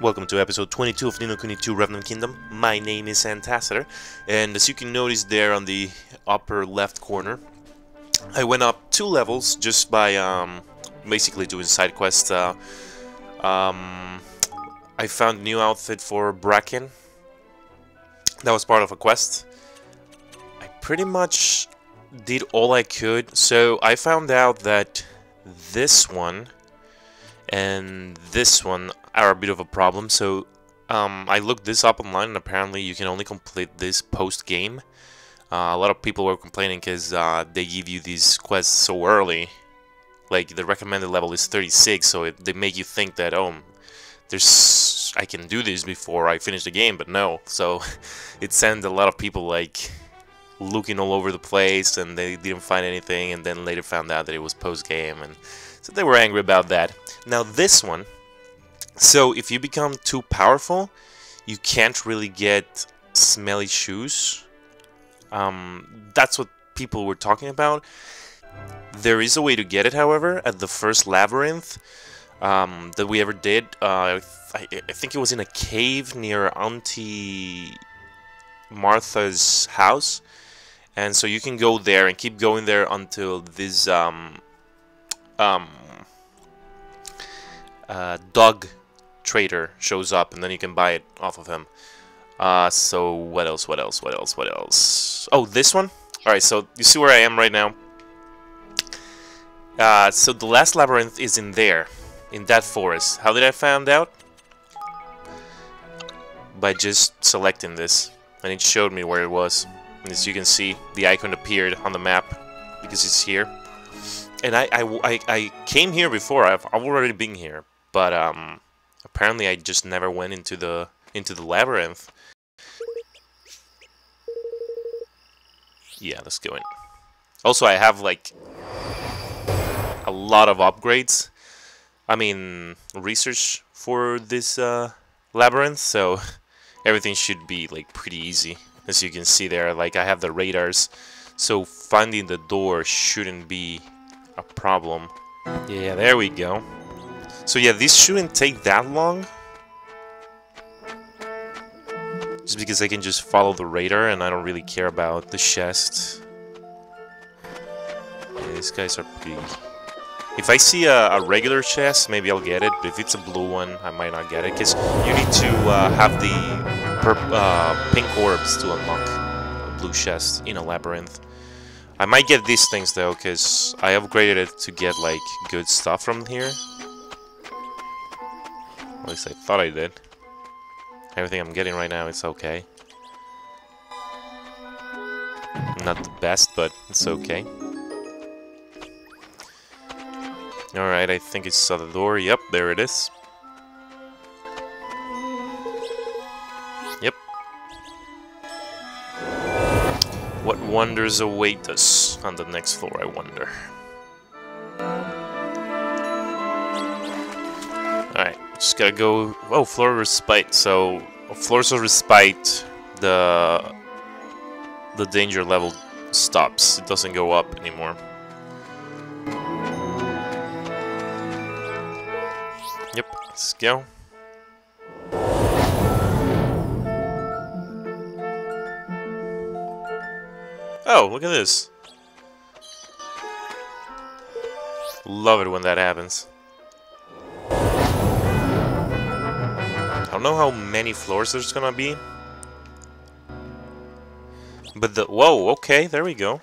Welcome to episode 22 of Ni no Kuni 2 Revenant Kingdom. My name is Anthasador, and as you can notice there on the upper left corner, I went up two levels just by um, basically doing side quests. Uh, um, I found a new outfit for Bracken. That was part of a quest. I pretty much did all I could. So I found out that this one and this one are a bit of a problem. So um, I looked this up online and apparently you can only complete this post-game. Uh, a lot of people were complaining because uh, they give you these quests so early. Like the recommended level is 36, so it, they make you think that oh, there's I can do this before I finish the game, but no. So it sent a lot of people like looking all over the place, and they didn't find anything, and then later found out that it was post game, and so they were angry about that. Now this one, so if you become too powerful, you can't really get smelly shoes. Um, that's what people were talking about. There is a way to get it, however, at the first labyrinth um, that we ever did. Uh, I, I, think it was in a cave near Auntie Martha's house. And so you can go there and keep going there until this um, um, uh, dog trader shows up, and then you can buy it off of him. Uh, so what else, what else, what else, what else? Oh, this one? Alright, so you see where I am right now? Uh, so the last labyrinth is in there, in that forest. How did I find out? By just selecting this, and it showed me where it was. And as you can see, the icon appeared on the map, because it's here. And I, I, I, I came here before, I've, I've already been here, but um, apparently I just never went into the into the labyrinth. Yeah, let's go in. Also, I have like a lot of upgrades. I mean, research for this uh, labyrinth, so everything should be like pretty easy. As you can see there, like I have the radars, so finding the door shouldn't be a problem. Yeah, there we go. So yeah, this shouldn't take that long. Just because I can just follow the radar and I don't really care about the chest. Yeah, these guys are pretty... If I see a, a, regular chest, maybe I'll get it, but if it's a blue one, I might not get it, because you need to uh, have the uh, pink orbs to unlock a blue chest in a labyrinth. I might get these things though, because I upgraded it to get like good stuff from here. At least I thought I did. Everything I'm getting right now is okay. Not the best, but it's okay. Alright, I think it's the door. Yep, there it is. Yep. What wonders await us on the next floor, I wonder. Just gotta go... Oh, Floor Respite. So, Floors of Respite, the... The danger level stops. It doesn't go up anymore. Yep, let's go. Oh, look at this. Love it when that happens. Don't know how many floors there's gonna be. But the... Whoa, okay, there we go.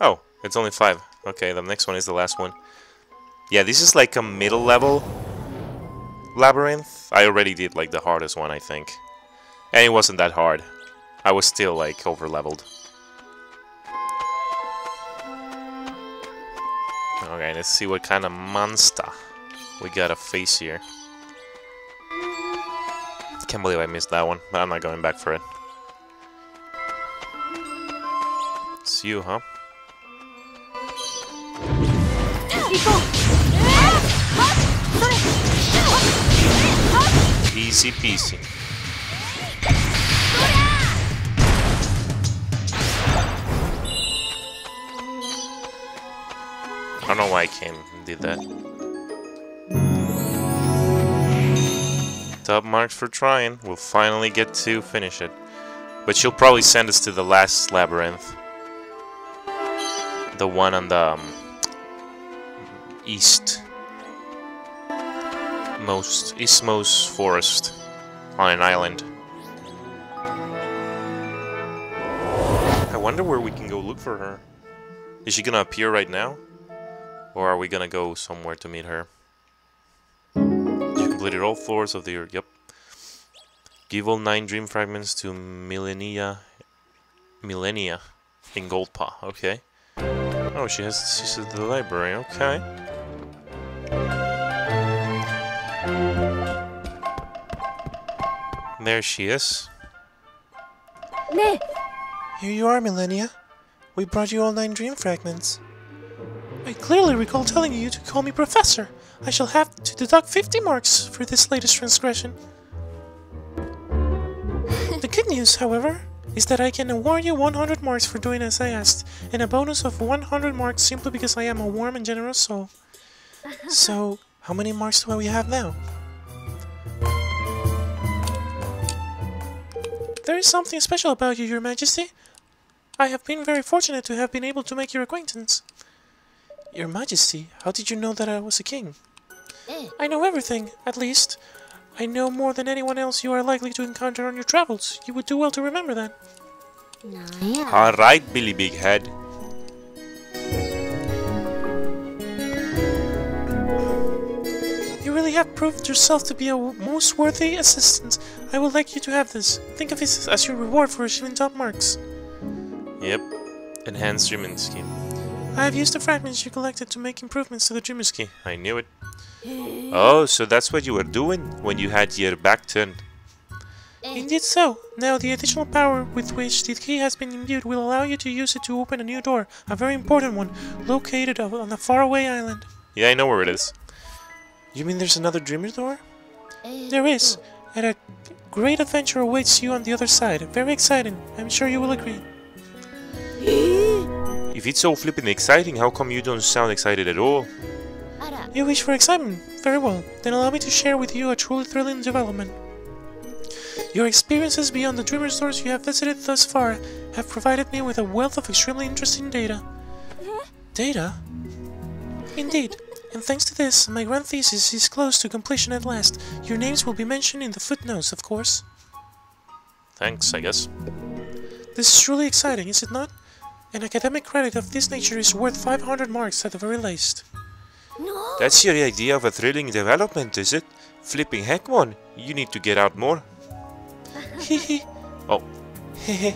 Oh, it's only five. Okay, the next one is the last one. Yeah, this is like a middle level labyrinth. I already did like the hardest one, I think. And it wasn't that hard. I was still like over leveled. Okay, let's see what kind of monster we gotta face here. Can't believe I missed that one, but I'm not going back for it. It's you, huh? Easy peasy. I don't know why I came and did that. Top marks for trying. We'll finally get to finish it. But she'll probably send us to the last labyrinth. The one on the um, east most eastmost forest on an island. I wonder where we can go look for her. Is she gonna appear right now? Or are we gonna go somewhere to meet her? Completed all floors of the... earth. Yep. Give all nine dream fragments to Millennia... Millennia in Goldpaw. Okay. Oh, she has... She's at the library. Okay. There she is. Ne, Here you are, Millennia. We brought you all nine dream fragments. I clearly recall telling you to call me Professor. I shall have to deduct 50 marks for this latest transgression. the good news, however, is that I can award you 100 marks for doing as I asked, and a bonus of 100 marks simply because I am a warm and generous soul. So, how many marks do we have now? There is something special about you, Your Majesty. I have been very fortunate to have been able to make your acquaintance. Your Majesty, how did you know that I was a king? Mm. I know everything, at least. I know more than anyone else you are likely to encounter on your travels. You would do well to remember that. Nice. Alright, Billy Big Head. You really have proved yourself to be a most worthy assistant. I would like you to have this. Think of this as your reward for achieving top marks. Yep. Enhanced streaming scheme. I have used the fragments you collected to make improvements to the Dreamer's Key. I knew it. Oh, so that's what you were doing when you had your back turned. Indeed so. Now, the additional power with which the key has been imbued will allow you to use it to open a new door, a very important one, located on a faraway island. Yeah, I know where it is. You mean there's another Dreamer door? There is, and a great adventure awaits you on the other side. Very exciting. I'm sure you will agree. If it's so flippin' exciting, how come you don't sound excited at all? You wish for excitement? Very well. Then allow me to share with you a truly thrilling development. Your experiences beyond the Dreamer's doors you have visited thus far have provided me with a wealth of extremely interesting data. Data? Indeed. And thanks to this, my grand thesis is close to completion at last. Your names will be mentioned in the footnotes, of course. Thanks, I guess. This is truly exciting, is it not? An academic credit of this nature is worth 500 marks at the very least. no, That's your idea of a thrilling development, is it? Flipping heck, one. You need to get out more. Hehe. Oh. Hehe.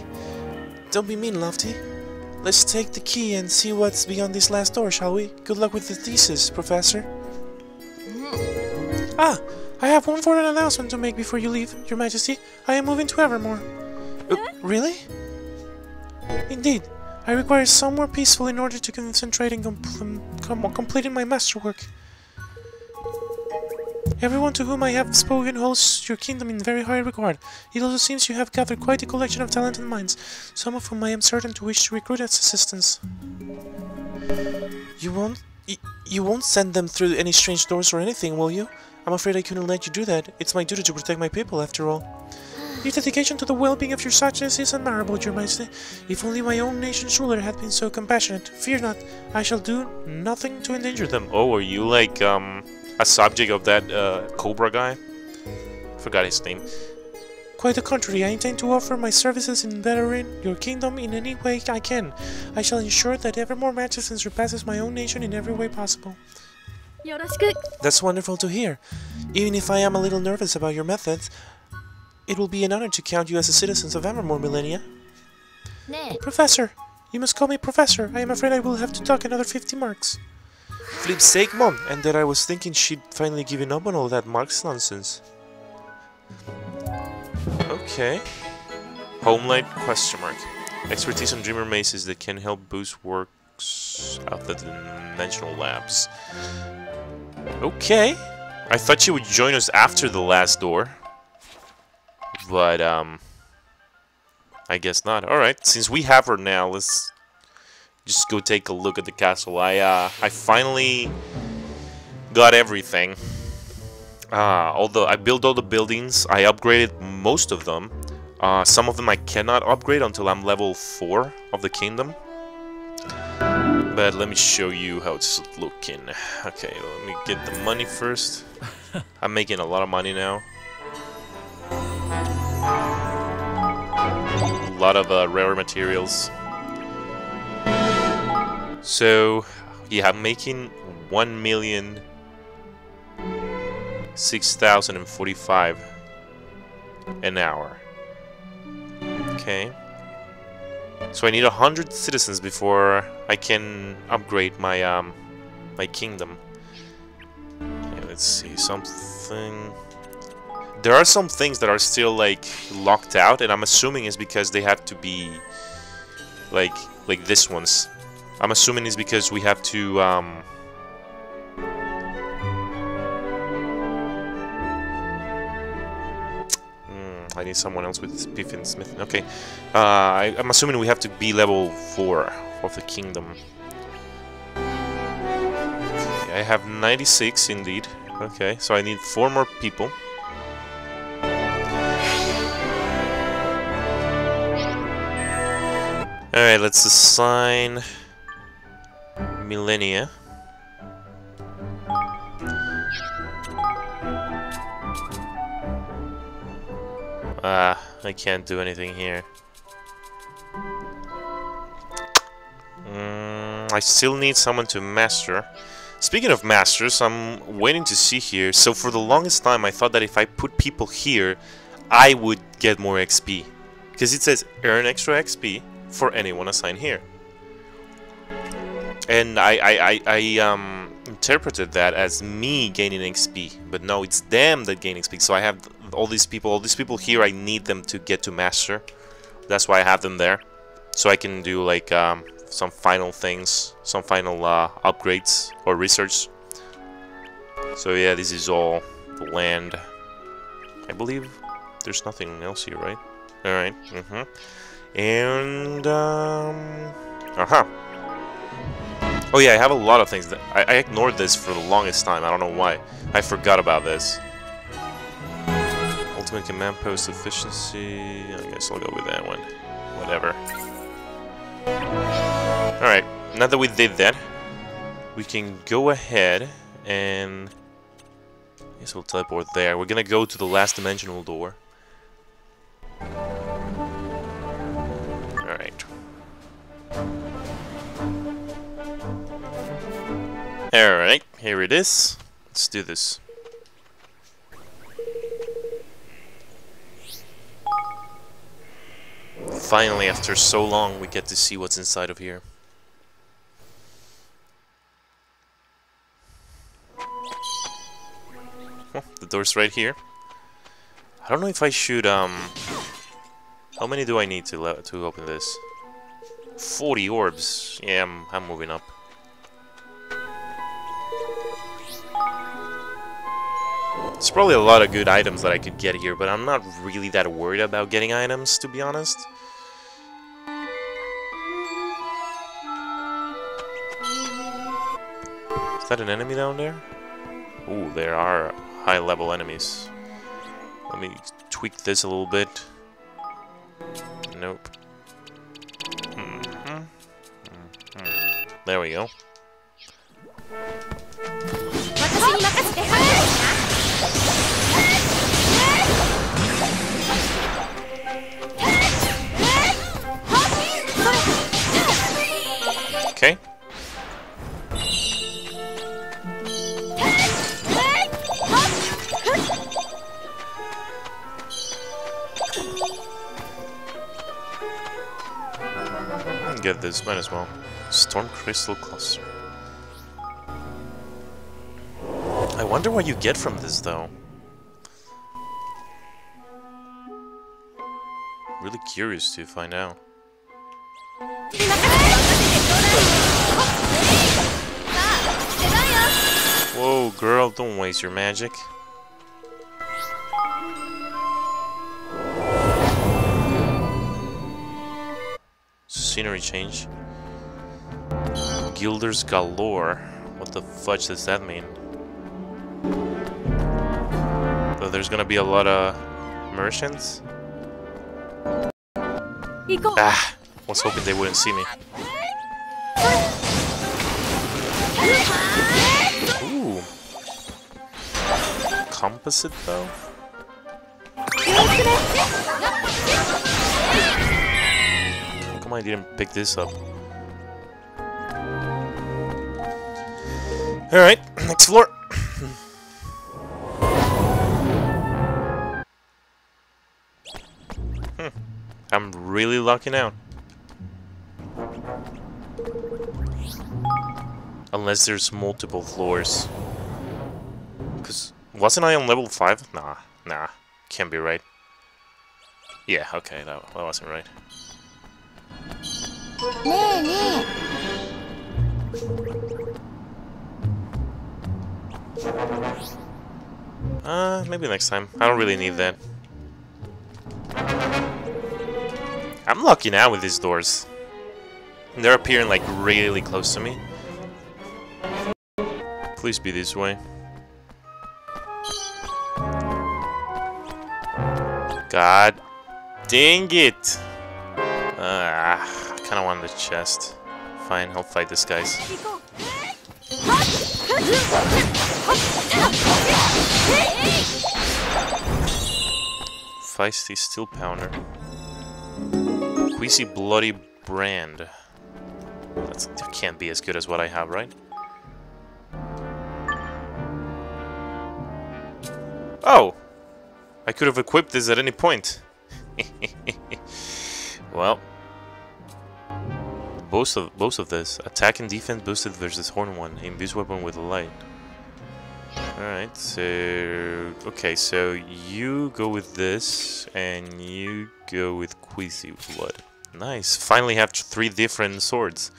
Don't be mean, Lofty. Let's take the key and see what's beyond this last door, shall we? Good luck with the thesis, Professor. Ah, I have one important announcement to make before you leave, Your Majesty. I am moving to Evermore. Uh, really? Indeed. I require somewhere peaceful in order to concentrate on compl- com- completing my masterwork. Everyone to whom I have spoken holds your kingdom in very high regard. It also seems you have gathered quite a collection of talented minds, some of whom I am certain to wish to recruit as assistants. You won't... You won't send them through any strange doors or anything, will you? I'm afraid I couldn't let you do that. It's my duty to protect my people, after all. Your dedication to the well-being of your subjects is admirable, your majesty. If only my own nation's ruler had been so compassionate. Fear not, I shall do nothing to endanger them. Oh, are you like, um, a subject of that, uh, Cobra guy? Forgot his name. Quite the contrary, I intend to offer my services in bettering your kingdom in any way I can. I shall ensure that evermore matches and surpasses my own nation in every way possible. That's wonderful to hear. Even if I am a little nervous about your methods, it will be an honor to count you as a citizen of Evermore, Millennia. ね oh, Professor! You must call me Professor. I am afraid I will have to talk another 50 marks. Flip's sake, mom. And that I was thinking she'd finally given up on all that marks nonsense. Okay. Homelight question mark. Expertise on Dreamer Mazes that can help boost works of the dimensional labs. Okay. I thought she would join us after the last door. But, um... I guess not. Alright, since we have her now, let's just go take a look at the castle. I, uh, I finally got everything. Uh, although I built all the buildings, I upgraded most of them. Uh, some of them I cannot upgrade until I'm level 4 of the kingdom. But let me show you how it's looking. Okay, let me get the money first. I'm making a lot of money now. Lot of uh, rare materials. So, yeah, I'm making 1 million 6,045 an hour. Okay. So I need hundred citizens before I can upgrade my um my kingdom. Okay, let's see something. There are some things that are still like locked out, and I'm assuming is because they have to be like like this ones. I'm assuming it's because we have to um Hmm, I need someone else with Piffin Smith. Okay. Uh, I, I'm assuming we have to be level 4 of the kingdom. Okay, I have 96 indeed. Okay, so I need 4 more people. Alright, let's assign Millennia. Ah, I can't do anything here. Mm, I still need someone to master. Speaking of masters, I'm waiting to see here. So for the longest time, I thought that if I put people here, I would get more XP. Because it says earn extra XP for anyone assigned here. And I, I, I, I um, interpreted that as me gaining XP. But no, it's them that gain XP. So I have all these people, all these people here, I need them to get to master. That's why I have them there. So I can do like um, some final things, some final uh, upgrades or research. So yeah, this is all the land. I believe there's nothing else here, right? Alright, mm-hmm. And, um... Aha! Oh yeah, I have a lot of things that... I, I ignored this for the longest time, I don't know why. I forgot about this. Ultimate command post efficiency... I guess I'll go with that one. Whatever. Alright, now that we did that, we can go ahead and... I guess we'll teleport there. We're gonna go to the last dimensional door. Alright, here it is. Let's do this. Finally, after so long, we get to see what's inside of here. Oh, the door's right here. I don't know if I should, um... How many do I need to to open this? 40 orbs. Yeah, I'm, I'm moving up. There's probably a lot of good items that I could get here, but I'm not really that worried about getting items, to be honest. Is that an enemy down there? Ooh, there are high-level enemies. Let me tweak this a little bit. Nope. Mm -hmm. Mm -hmm. There we go. Hmm, get this, might as well. Storm Crystal Cluster. I wonder what you get from this, though. Really curious to find out. Whoa, girl, don't waste your magic. change. Guilders galore. What the fudge does that mean? So there's gonna be a lot of merchants. Ah, was hoping they wouldn't see me. Ooh. Composite though? I didn't pick this up? Alright, next floor. Hmm, I'm really lucky now. Unless there's multiple floors. Because, wasn't I on level 5? Nah, nah, can't be right. Yeah, okay, that, that wasn't right. ねえね Uh, maybe next time. I don't really need that. I'm lucky now with these doors. They're appearing like really close to me. Please be this way. God dang it! kind of wanted the chest. Fine, I'll fight this guys. Feisty Steel Pounder. Queasy Bloody Brand. That's, that can't be as good as what I have, right? Oh! I could have equipped this at any point. well, both of both of this. Attack and defense boosted versus Horn 1. Aim this weapon with light. Alright, so... Okay, so you go with this, and you go with Queasy Blood. Nice. Finally have three different swords.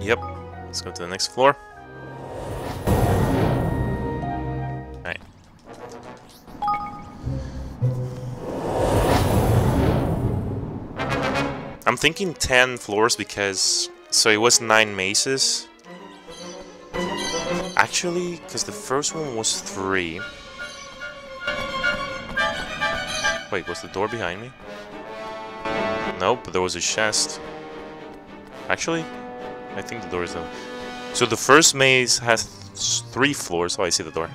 Yep. Let's go to the next floor. Thinking 10 floors because... So it was 9 mazes. Actually, because the first one was 3. Wait, was the door behind me? Nope, there was a chest. Actually, I think the door is... Open. So the first maze has three floors. Oh, I see the door.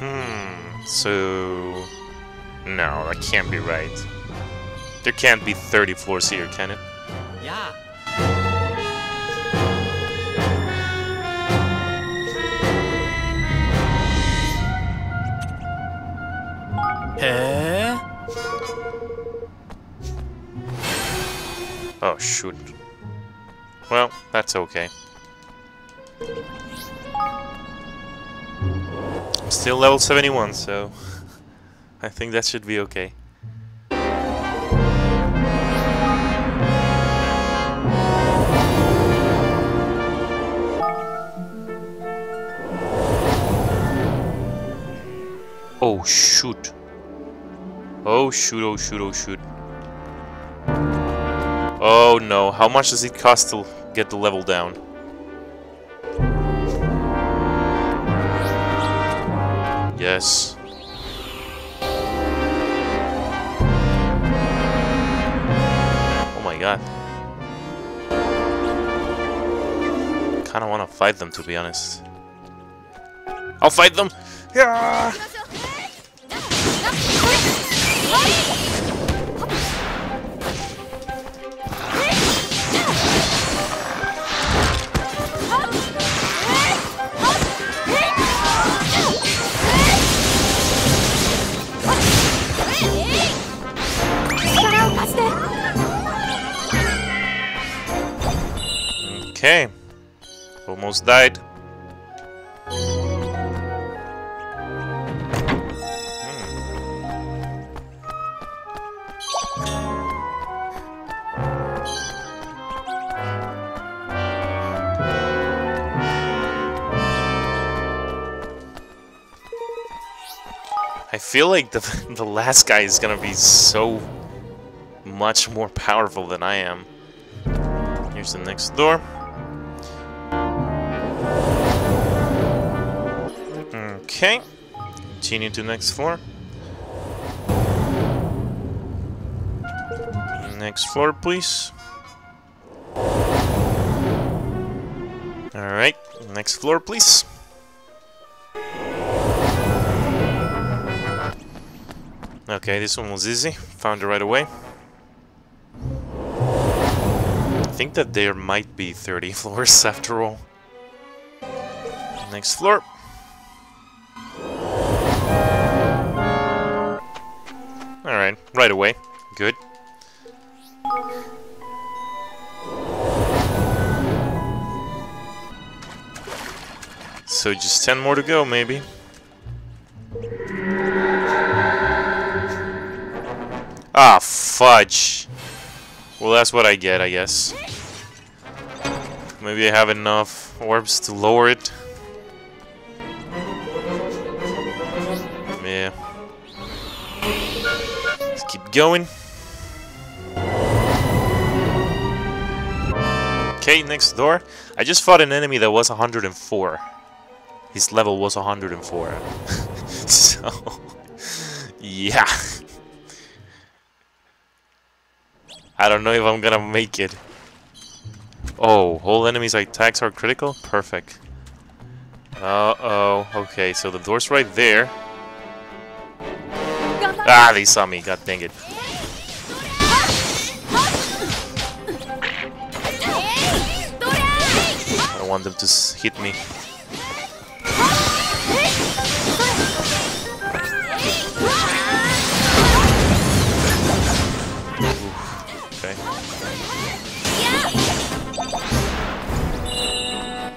Hmm, so... No, that can't be right. There can't be 30 floors here, can it? Yeah. Eh? Oh, shoot. Well, that's okay. I'm still level 71, so I think that should be okay. Oh, shoot. Oh, shoot, oh, shoot, oh, shoot. Oh no, how much does it cost to get the level down? Yes. Oh my god. Kinda wanna fight them to be honest. I'll fight them! Yeah! Okay. Almost died. Hmm. I feel like the the last guy is gonna be so much more powerful than I am. Here's the next door. Okay. Continue to next floor. Next floor, please. Alright, next floor, please. Okay, this one was easy. Found it right away. I think that there might be 30 floors after all. Next floor. Alright, right away. Good. So just 10 more to go, maybe. Ah, fudge. Well, that's what I get, I guess. Maybe I have enough orbs to lower it. Yeah. Going. Okay, next door. I just fought an enemy that was 104. His level was 104. so, yeah. I don't know if I'm gonna make it. Oh, whole enemies' attacks are critical? Perfect. Uh-oh. Okay, so the door's right there. Ah, they saw me. God dang it. I don't want them to hit me.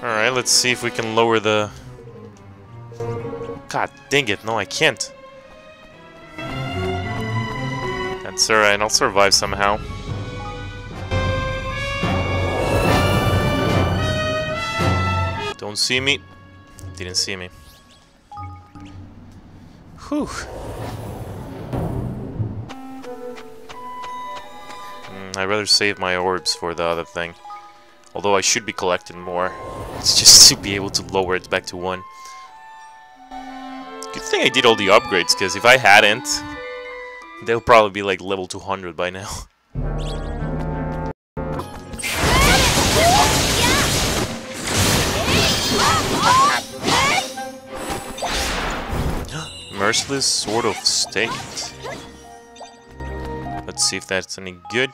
Alright, let's see if we can lower the... God dang it, no I can't. That's alright, I'll survive somehow. Don't see me. Didn't see me. Whew. Mm, I'd rather save my orbs for the other thing. Although I should be collecting more. It's just to be able to lower it back to 1. Good thing I did all the upgrades, because if I hadn't, they'll probably be like level 200 by now. Merciless Sword of State. Let's see if that's any good.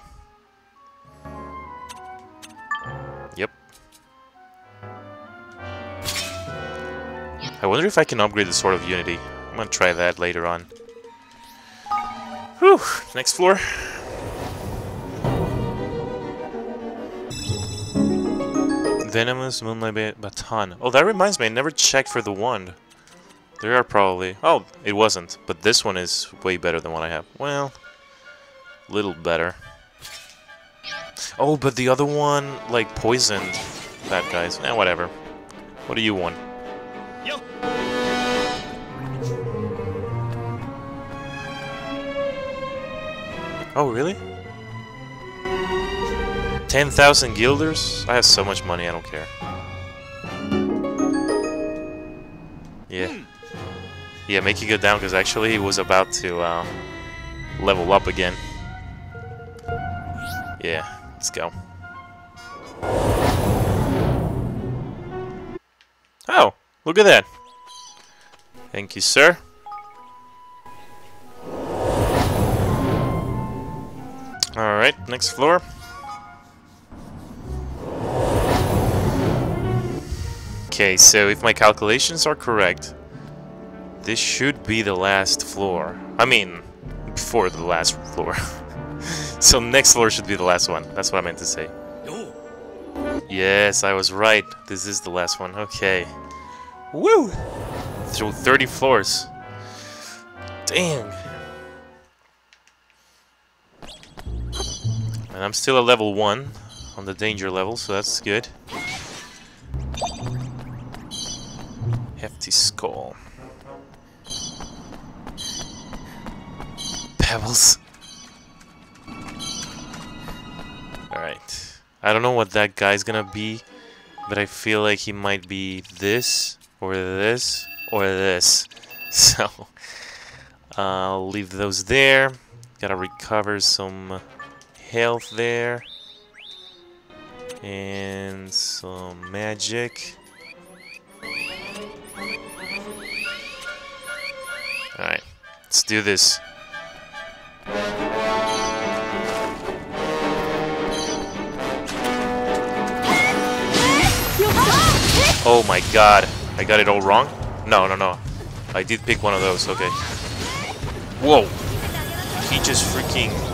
Yep. I wonder if I can upgrade the Sword of Unity. I'm gonna try that later on. Whew, next floor. Venomous Moonlight Baton. Oh, that reminds me, I never checked for the wand. There are probably... Oh, it wasn't. But this one is way better than what I have. Well, little better. Oh, but the other one, like, poisoned bad guys. Eh, whatever. What do you want? Oh, really? 10,000 guilders? I have so much money, I don't care. Yeah. Yeah, make it go down, because actually he was about to uh, level up again. Yeah, let's go. Oh, look at that. Thank you, sir. Alright, next floor. Okay, so if my calculations are correct, this should be the last floor. I mean, before the last floor. so next floor should be the last one. That's what I meant to say. Yes, I was right. This is the last one. Okay. Woo! Through 30 floors. Dang. And I'm still a level 1 on the danger level, so that's good. Hefty skull. Pebbles. Alright. I don't know what that guy's gonna be, but I feel like he might be this, or this, or this. So I'll leave those there. Gotta recover some health there. And some magic. Alright, let's do this. Oh my god, I got it all wrong? No, no, no. I did pick one of those, okay. Whoa! He just freaking...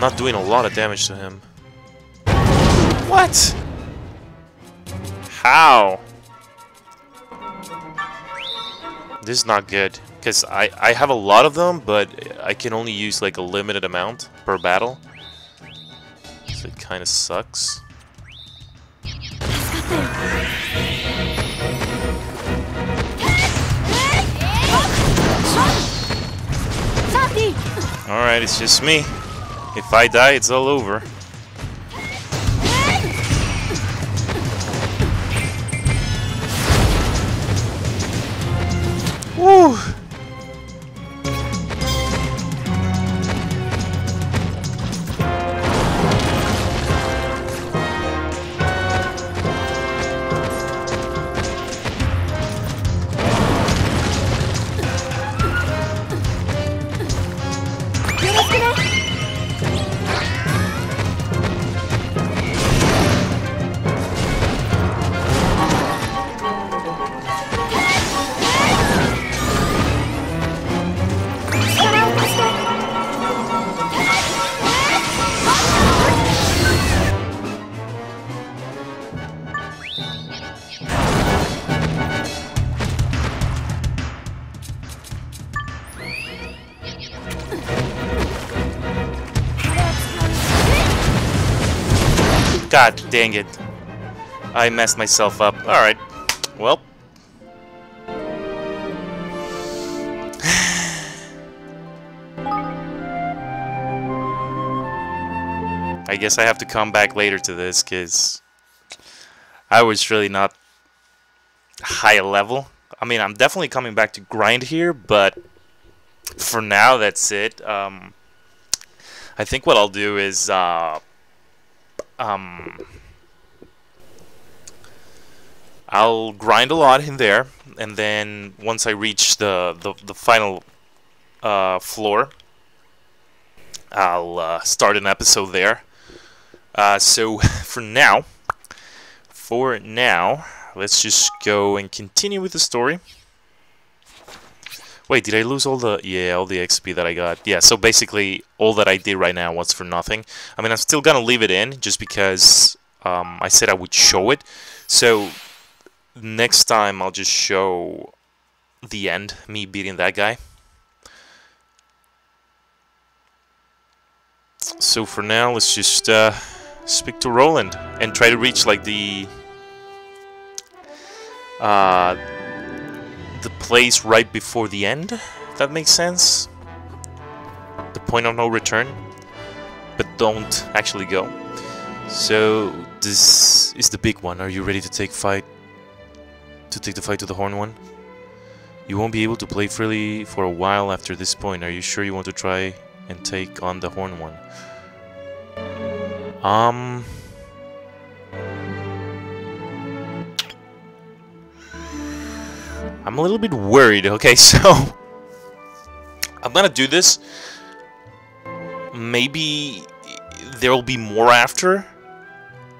I'm not doing a lot of damage to him. What? How? This is not good. Because I, I have a lot of them, but I can only use like a limited amount per battle. So it kind of sucks. Alright, it's just me. If I die, it's all over. God dang it. I messed myself up. Alright. Well. I guess I have to come back later to this, because I was really not high level. I mean, I'm definitely coming back to grind here, but for now, that's it. Um, I think what I'll do is... Uh, um, I'll grind a lot in there, and then once I reach the the, the final uh, floor, I'll uh, start an episode there. Uh, so for now, for now, let's just go and continue with the story. Wait, did I lose all the... Yeah, all the XP that I got. Yeah, so basically, all that I did right now was for nothing. I mean, I'm still gonna leave it in, just because um, I said I would show it. So, next time I'll just show the end, me beating that guy. So for now, let's just uh, speak to Roland and try to reach, like, the... Uh, the place right before the end, if that makes sense. The point of no return, but don't actually go. So this is the big one. Are you ready to take fight? To take the fight to the Horn One? You won't be able to play freely for a while after this point. Are you sure you want to try and take on the Horn One? Um... I'm a little bit worried. Okay, so I'm gonna do this. Maybe there will be more after.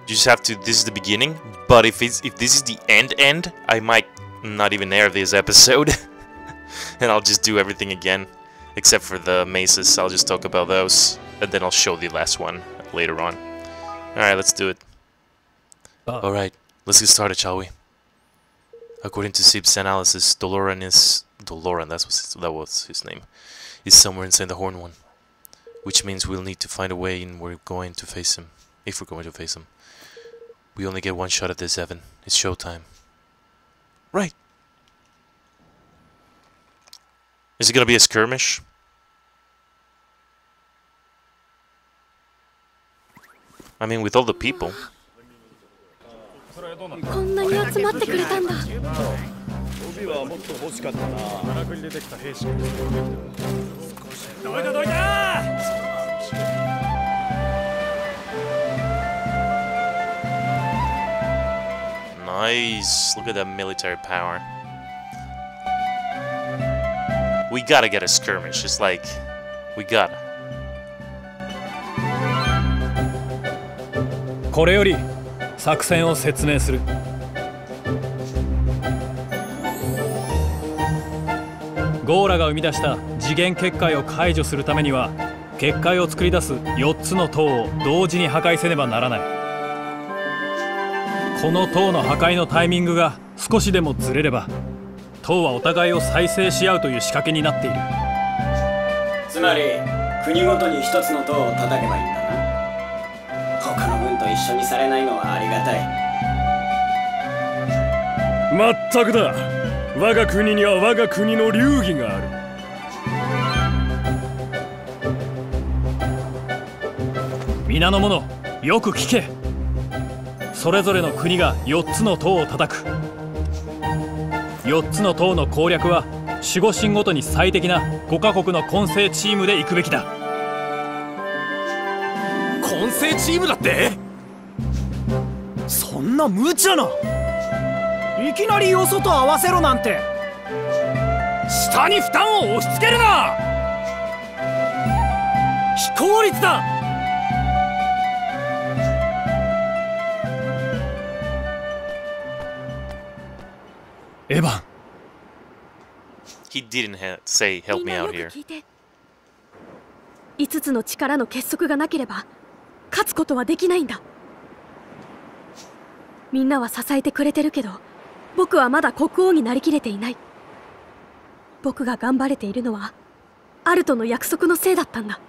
You just have to. This is the beginning. But if it's if this is the end end, I might not even air this episode, and I'll just do everything again, except for the mazes. I'll just talk about those, and then I'll show the last one later on. All right, let's do it. Uh. All right, let's get started, shall we? According to Sib's analysis, Doloran is... Doloran, that's what, that was his name. Is somewhere inside the Horn One. Which means we'll need to find a way in we're going to face him. If we're going to face him. We only get one shot at this, Evan. It's showtime. Right. Is it gonna be a skirmish? I mean, with all the people. こんなに集まってくれたんだ帯はもっと欲しかったな荒くり出てきた兵士がどいたどいた Nice. Look at that military power. We gotta get a skirmish. It's like, we gotta. これより 作戦を説明する。ゴーラが生み出した次元結界を解除するためには結界を作り出す4つの塔を同時に破壊せねばならない。この塔の破壊のタイミングが少しでもずれれば塔はお互いを再生し合うという仕掛けになっている。つまり国ごとに一つの塔を叩けばいいんだ。緒にされないのはありがたい。まったくだ。我が国には我が国の流儀がある。皆の者よく聞け。それぞれの国が4つの塔を叩く。4つの塔の攻略は守護神ごとに最適な5カ国の混成チームで行くべきだ。混成チームだって？な無茶な。いきなりよそと合わせろなんて。下に負担を押し付けるな。非効率だ。エヴァン。He didn't say, help me out く here. 聞いて。5つの力の結束がなければ勝つことはできないんだみんなは支えてくれてるけど僕はまだ国王になりきれていない。僕が頑張れているのはアルトの約束のせいだったんだ。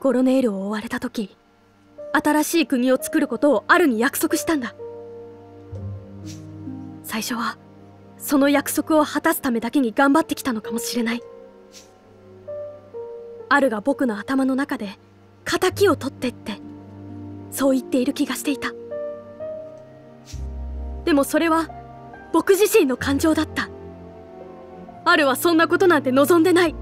ゴロネールを追われた時新しい国を作ることをアルに約束したんだ。最初はその約束を果たすためだけに頑張ってきたのかもしれない。アルが僕の頭の中で敵を取ってってそう言っている気がしていた。でもそれは僕自身の感情だった。アルはそんなことなんて望んでない。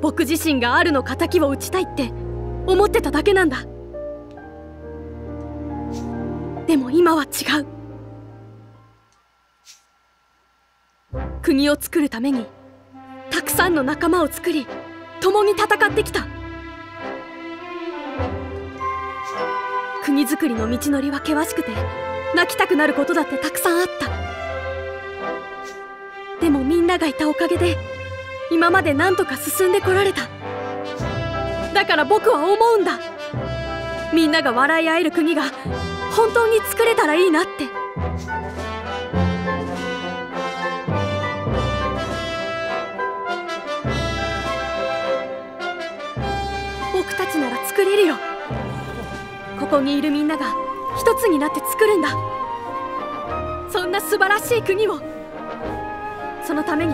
僕自身がアルの敵を討ちたいって思ってただけなんだ。でも今は違う。国を作るためにたくさんの仲間を作り共に戦ってきた。国づくりの道のりは険しくて泣きたくなることだってたくさんあった。でもみんながいたおかげで今まで何とか進んでこられた。だから僕は思うんだ。みんなが笑い合える国が本当に作れたらいいなって。ここにいるみんなが一つになって作るんだ。そんな素晴らしい国をそのために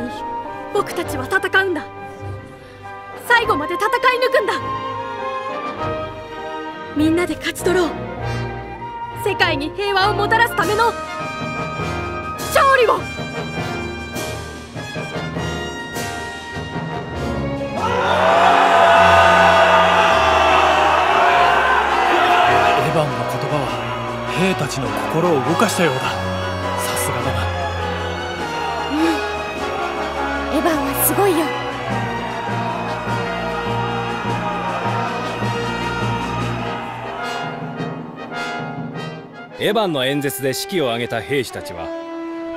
僕たちは戦うんだ。最後まで戦い抜くんだ。みんなで勝ち取ろう。世界に平和をもたらすための勝利を。エヴたちの心を動かしたようだ。さすがだなエヴァンはすごいよ。エヴァンの演説で士気を上げた兵士たちは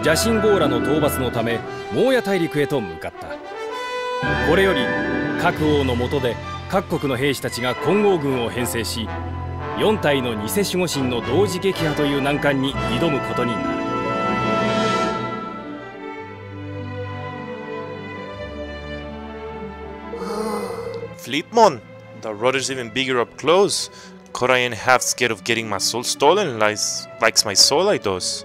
邪神ゴーラの討伐のためモーヤ大陸へと向かった。これより各王の下で各国の兵士たちが混合軍を編成し4体の偽守護神の同時撃破という難関に挑むことになる Fleetmon! The rudder's even bigger up close. Could I ain't half scared of getting my soul stolen likes, likes my soul I does.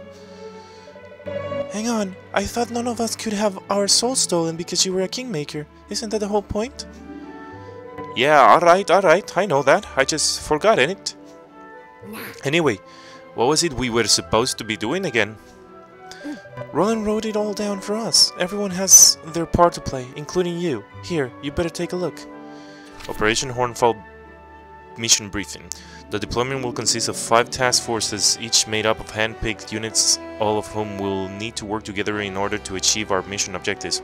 Hang on, I thought none of us could have our soul stolen because you were a kingmaker. Isn't that the whole point? Yeah, alright, alright, I know that. I just forgot it. Anyway, what was it we were supposed to be doing again? Roland wrote it all down for us. Everyone has their part to play, including you. Here, you better take a look. Operation Hornfall Mission Briefing. The deployment will consist of five task forces, each made up of hand-picked units, all of whom will need to work together in order to achieve our mission objectives.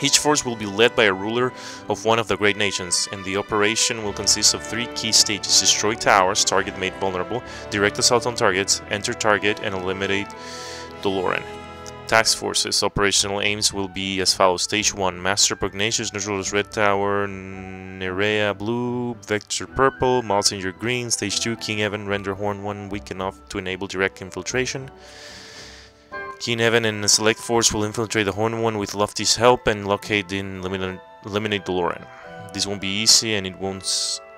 Each force will be led by a ruler of one of the great nations, and the operation will consist of three key stages. Destroy towers, target made vulnerable, direct assault on targets, enter target, and eliminate Doloran. Task forces operational aims will be as follows. Stage 1, Master Pugnacious, neutralize Red Tower, Nerea Blue, Vector Purple, Mausinger Green. Stage 2, King Evan, render Horn 1 weak enough to enable direct infiltration. Evan and a select force will infiltrate the Horn 1 with Lofty's help and locate and eliminate, eliminate Doloran. This won't be easy and it won't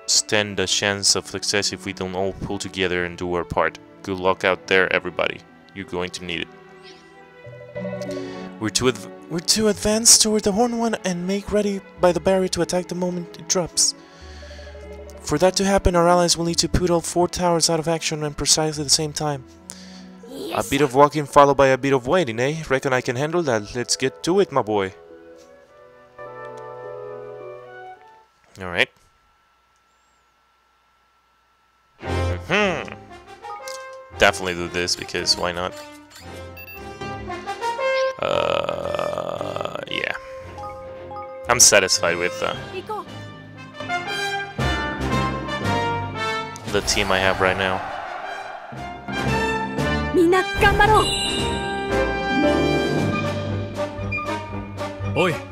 stand a chance of success if we don't all pull together and do our part. Good luck out there, everybody. You're going to need it. We're to, adv- we're to advance toward the Horn One and make ready by the barrier to attack the moment it drops. For that to happen, our allies will need to put all four towers out of action at precisely the same time. Yes, a bit of walking followed by a bit of waiting, eh? Reckon I can handle that. Let's get to it, my boy. Alright. Hmm. Definitely do this because why not? Uh, yeah. I'm satisfied with uh, the team I have right now. みんな頑張ろうおいよし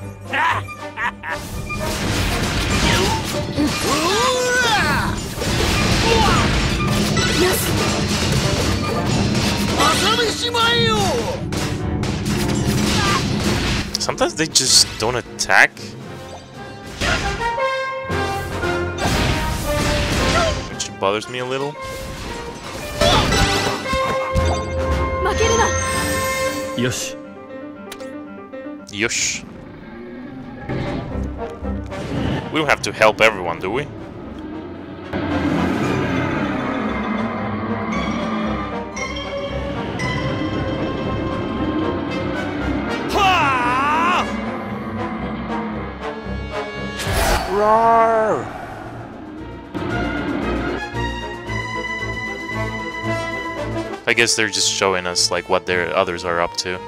Sometimes they just don't attack. Which bothers me a little. けるなよし Yush. We don't have to help everyone, do we? Roar! I guess they're just showing us like what their others are up to.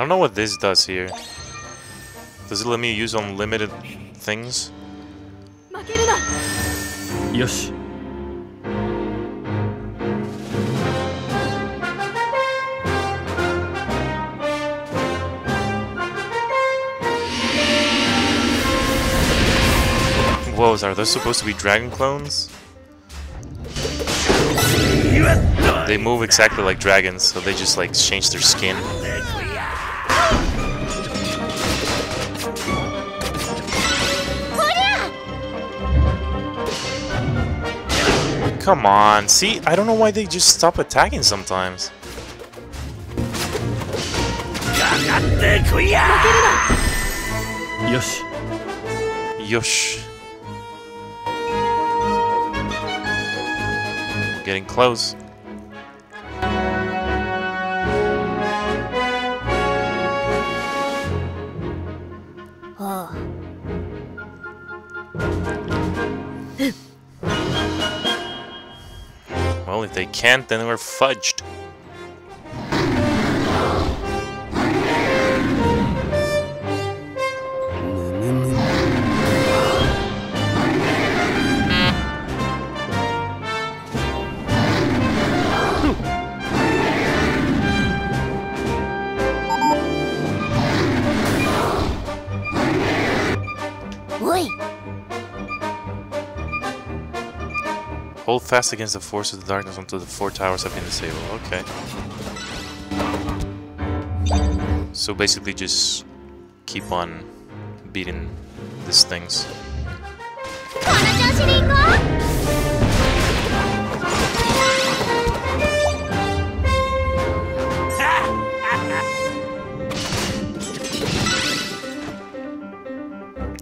I don't know what this does here. Does it let me use unlimited things? Yes. Whoa, are those supposed to be dragon clones? They move exactly like dragons, so they just like change their skin. Come on, see? I don't know why they just stop attacking sometimes. Yosh. Yosh. Getting close. Can't, then we're fudged. Hold fast against the force of the darkness until the four towers have been disabled. Okay. So basically just keep on beating these things.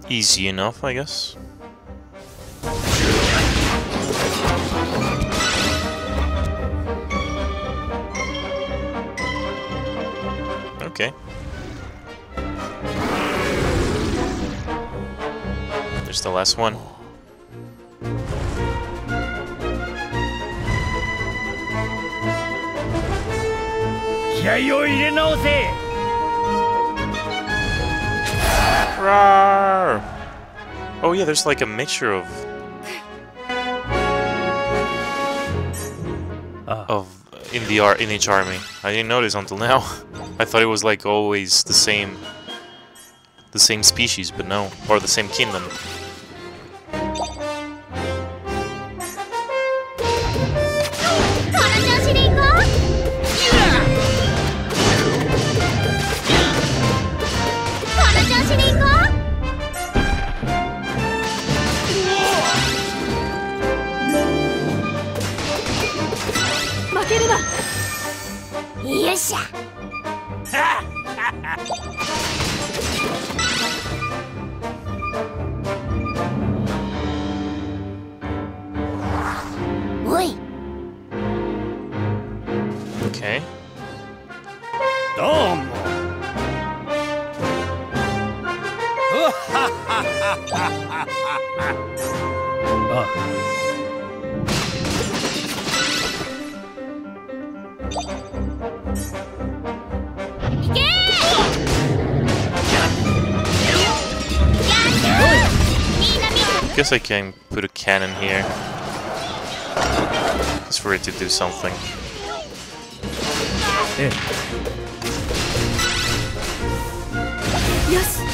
Easy enough, I guess. Okay. There's the last one. Roar! Oh yeah, there's like a mixture of uh. of in the in each army. I didn't notice until now. I thought it was like always the same the same species, but no, or the same kingdom. Guess I can put a cannon here. Just for it to do something. よし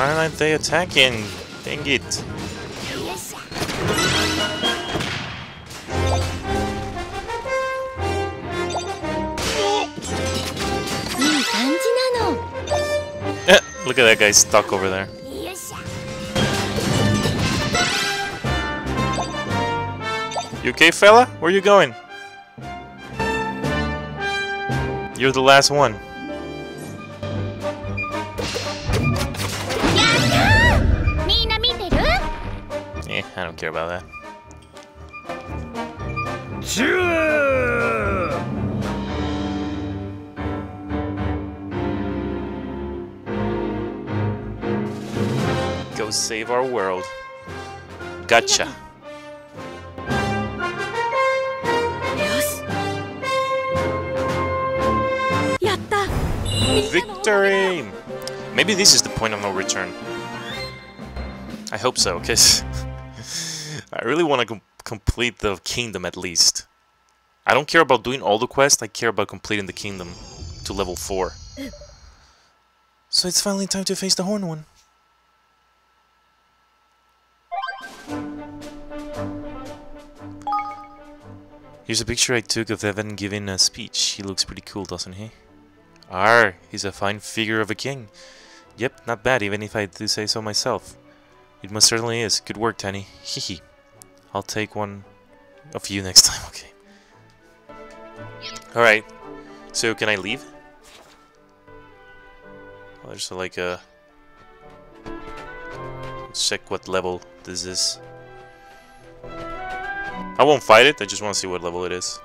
Why aren't they attacking? Dang it. Look at that guy stuck over there. You okay, fella? Where you going? You're the last one. I don't care about that. Go save our world. Gotcha. Victory! Maybe this is the point of no return. I hope so, because I really want to com complete the kingdom at least. I don't care about doing all the quests, I care about completing the kingdom to level 4. So it's finally time to face the Horn One. Here's a picture I took of Evan giving a speech. He looks pretty cool, doesn't he? Arr, he's a fine figure of a king. Yep, not bad, even if I do say so myself. It most certainly is. Good work, Tani. Hehe. I'll take one of you next time, okay. Alright, so can I leave? Oh, there's like a... Let's check what level this is. I won't fight it, I just want to see what level it is.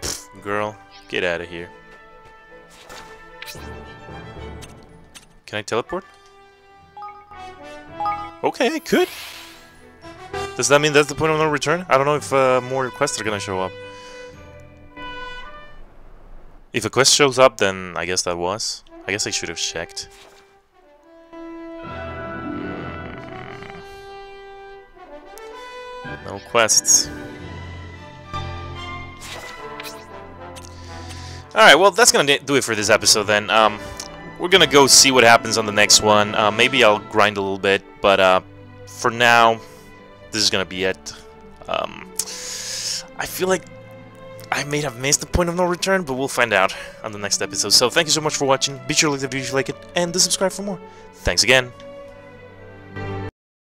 Pfft, girl, get out of here. Can I teleport? Okay, could. Does that mean that's the point of no return? I don't know if uh, more quests are gonna show up. If a quest shows up, then I guess that was. I guess I should have checked. No quests. Alright, well, that's gonna do it for this episode then. Um, we're gonna go see what happens on the next one. Uh, maybe I'll grind a little bit, but uh, for now, this is gonna be it. Um, I feel like I may have missed the point of no return, but we'll find out on the next episode. So thank you so much for watching. Be sure to leave the video if you like it, and to subscribe for more. Thanks again.